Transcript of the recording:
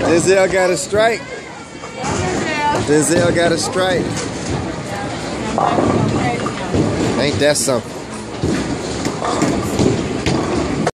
Denzel got a strike. Denzel got a strike. Ain't that something?